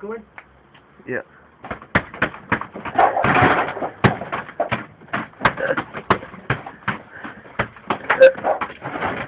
going? Yeah.